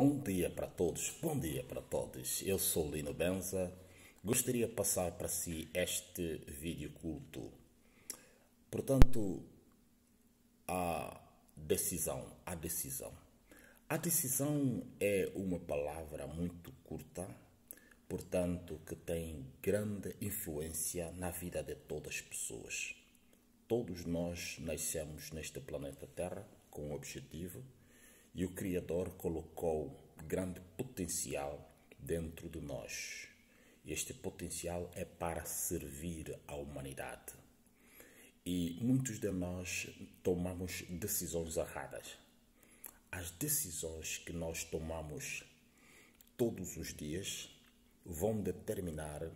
Bom dia para todos, bom dia para todos. Eu sou Lino Benza. Gostaria de passar para si este vídeo culto. Portanto, a decisão, a decisão. A decisão é uma palavra muito curta, portanto, que tem grande influência na vida de todas as pessoas. Todos nós nascemos neste planeta Terra com um objetivo e o Criador colocou grande potencial dentro de nós. Este potencial é para servir à humanidade. E muitos de nós tomamos decisões erradas. As decisões que nós tomamos todos os dias vão determinar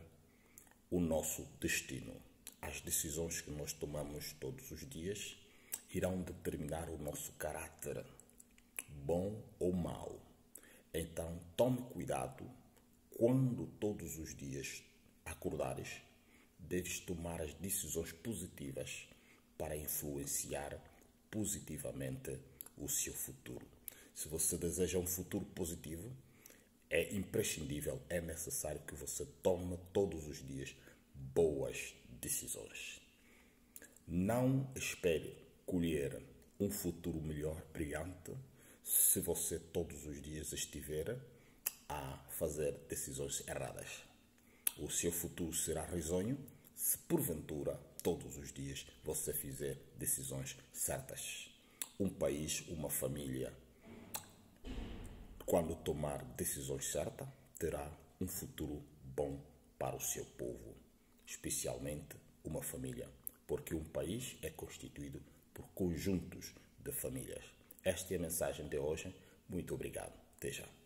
o nosso destino. As decisões que nós tomamos todos os dias irão determinar o nosso caráter bom ou mau. Então, tome cuidado quando todos os dias acordares, deves tomar as decisões positivas para influenciar positivamente o seu futuro. Se você deseja um futuro positivo, é imprescindível, é necessário que você tome todos os dias boas decisões. Não espere colher um futuro melhor, brilhante, se você todos os dias estiver a fazer decisões erradas. O seu futuro será risonho se porventura todos os dias você fizer decisões certas. Um país, uma família, quando tomar decisões certas, terá um futuro bom para o seu povo, especialmente uma família, porque um país é constituído por conjuntos de famílias. Esta é a mensagem de hoje. Muito obrigado. Até já.